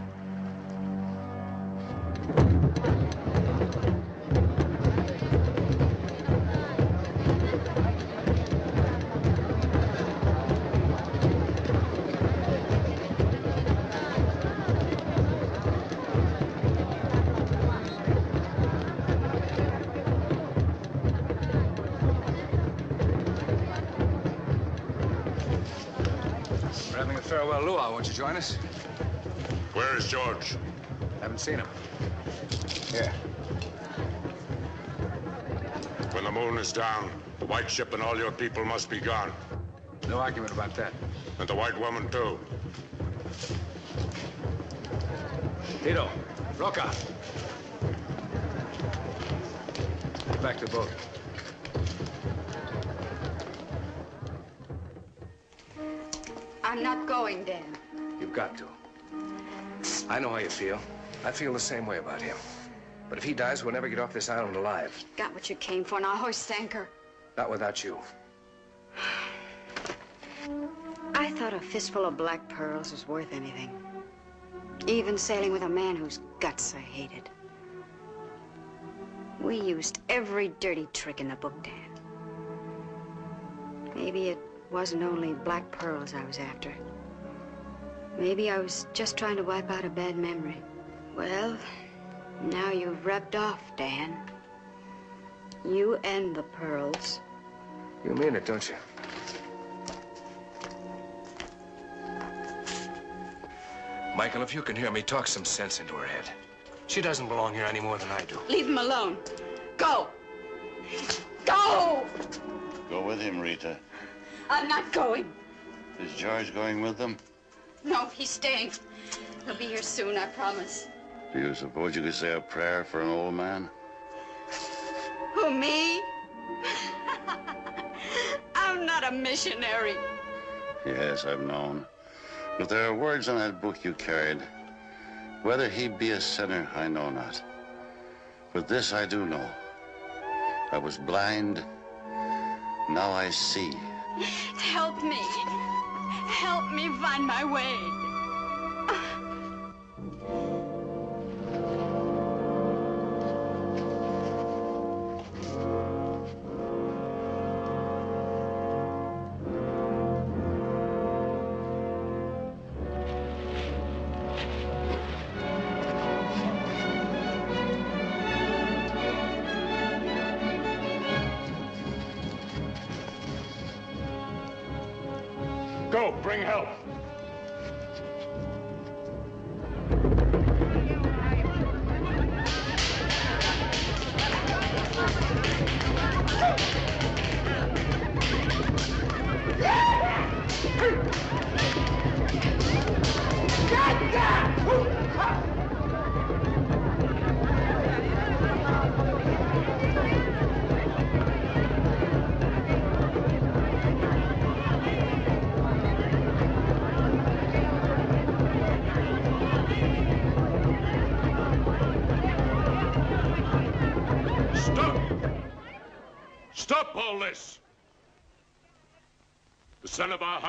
Join us? Where is George? Haven't seen him. Here. When the moon is down, the white ship and all your people must be gone. No argument about that. And the white woman, too. Tito, Roca. Get back to the boat. Got to. I know how you feel. I feel the same way about him. But if he dies, we'll never get off this island alive. Got what you came for, now hoist anchor. Not without you. I thought a fistful of black pearls was worth anything. Even sailing with a man whose guts I hated. We used every dirty trick in the book, Dan. Maybe it wasn't only black pearls I was after. Maybe I was just trying to wipe out a bad memory. Well, now you've rubbed off, Dan. You and the pearls. You mean it, don't you? Michael, if you can hear me, talk some sense into her head. She doesn't belong here any more than I do. Leave him alone. Go! Go! Go with him, Rita. I'm not going. Is George going with them? No, he's staying. He'll be here soon, I promise. Do you suppose you could say a prayer for an old man? Who, me? I'm not a missionary. Yes, I've known. But there are words on that book you carried. Whether he be a sinner, I know not. But this I do know. I was blind. Now I see. Help me. Help me find my way.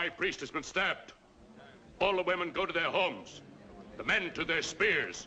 High priest has been stabbed. All the women go to their homes. The men to their spears.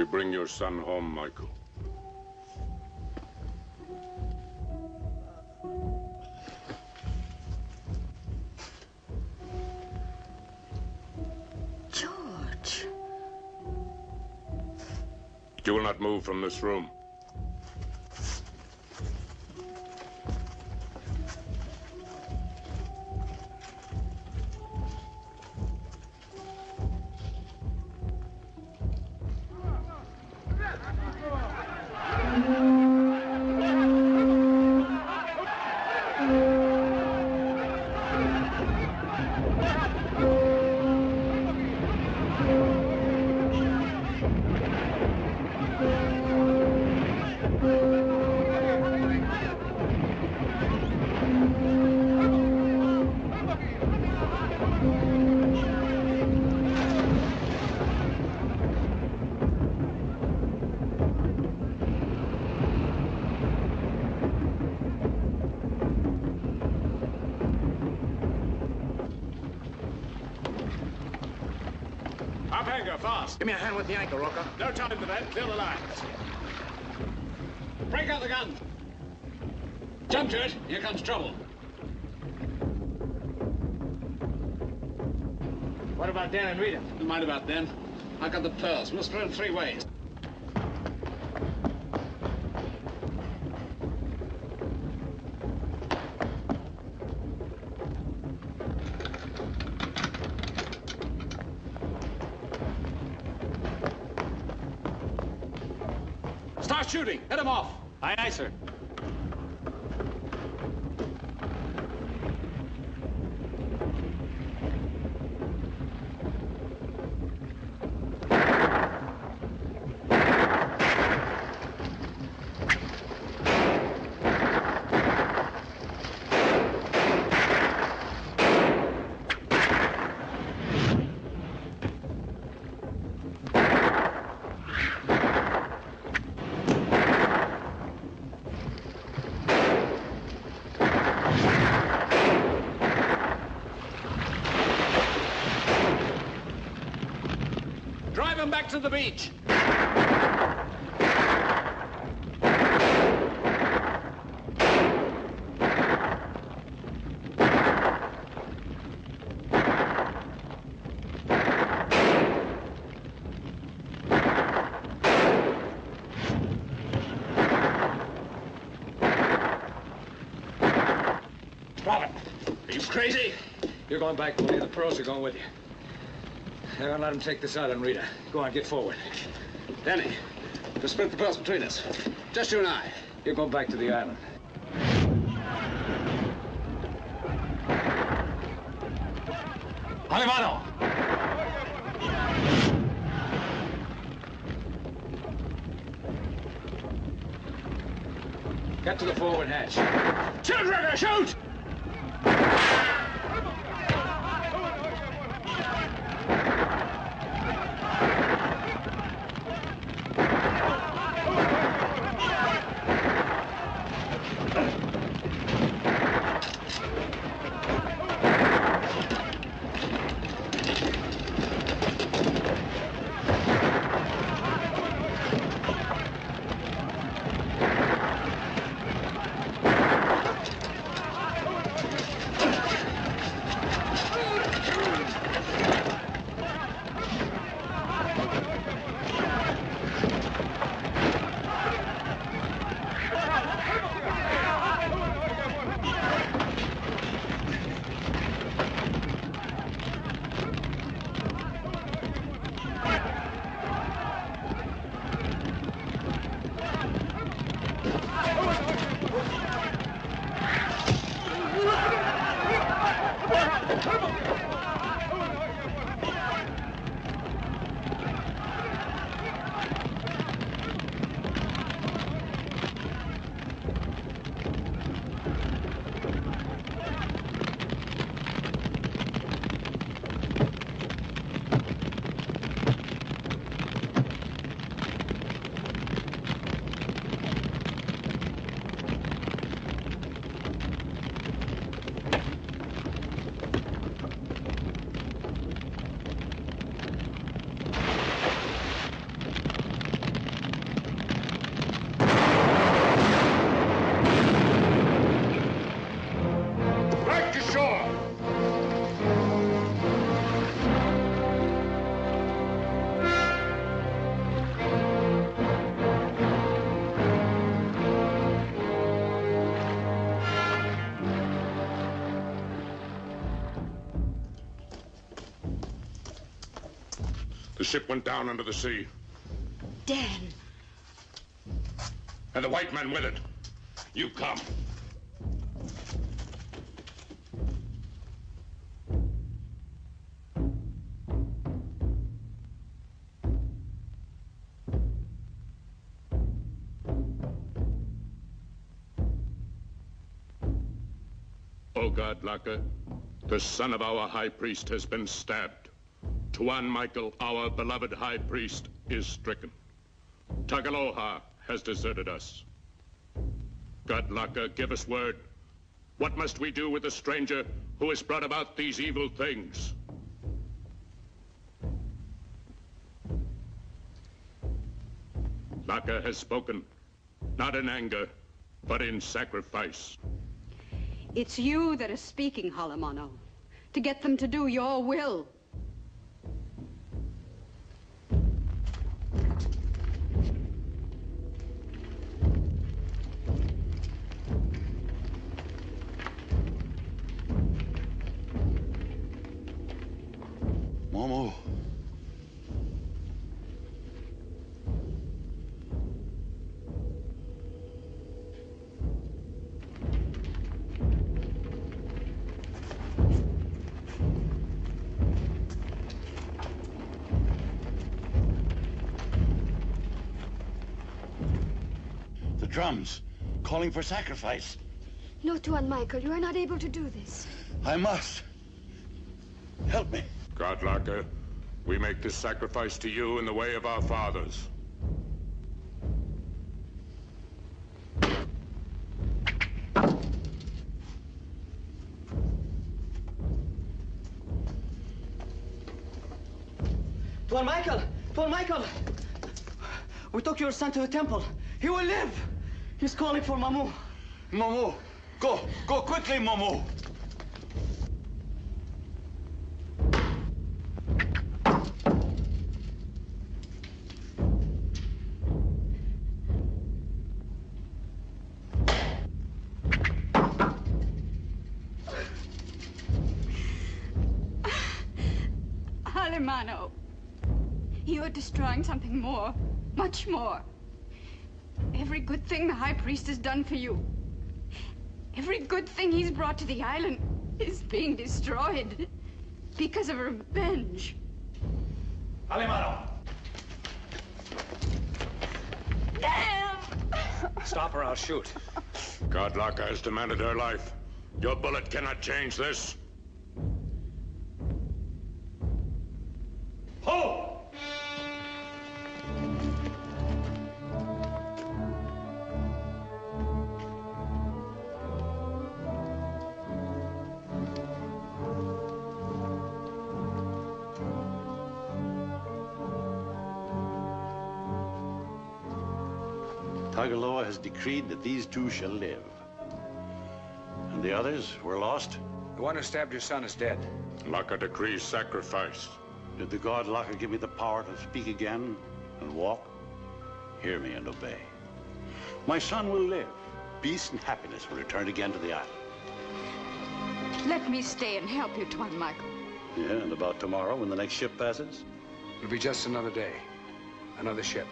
We bring your son home, Michael. George. You will not move from this room. Give me a hand with the anchor, Rocco. No time for that. Fill the lines. Break out the gun. Jump to it. Here comes trouble. What about Dan and Rita? Never mind about them. I've got the pearls. We'll split them three ways. Aye, Drive him back to the beach. Robin, are you crazy? You're going back, Willie. The pearls are going with you. They're gonna let him take this out on Rita. Go on, get forward. Danny, to split the pearls between us. Just you and I. You're going back to the island. Alemano! Get to the forward hatch. Children, shoot! Ship went down under the sea, Dan, and the white men with it. You come. O God, Laka, the son of our high priest has been stabbed. Tuan Michael, our beloved high priest, is stricken. Tagaloa has deserted us. God, Laka, uh, give us word. What must we do with the stranger who has brought about these evil things? Laka has spoken, not in anger, but in sacrifice. It's you that is speaking, Halamano, to get them to do your will. Momo. Calling for sacrifice. No, Tuan Michael, you are not able to do this. I must. Help me. God Laka, we make this sacrifice to you in the way of our fathers. Tuan Michael! Tuan Michael! We took your son to the temple. He will live. He's calling for Mamu. Mamu! Go! Go quickly, Mamu! Ah, Halimano, you are destroying something more, much more. Every good thing the High Priest has done for you, every good thing he's brought to the island is being destroyed because of revenge. Halimano! Damn! Stop or I'll shoot. God Laka has demanded her life. Your bullet cannot change this. Decreed that these two shall live. And the others were lost? The one who stabbed your son is dead. Laka decrees sacrifice. Did the god Laka give me the power to speak again and walk? Hear me and obey. My son will live. Peace and happiness will return again to the island. Let me stay and help you, Tuan Michael. Yeah, and about tomorrow when the next ship passes? It'll be just another day. Another ship.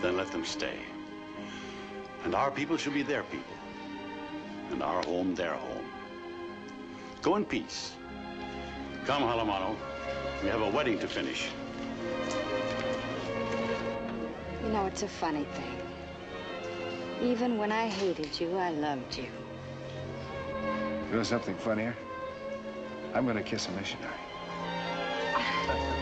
Then let them stay. And our people shall be their people. And our home their home. Go in peace. Come, Halamano. We have a wedding to finish. You know, it's a funny thing. Even when I hated you, I loved you. You know something funnier? I'm gonna kiss a missionary.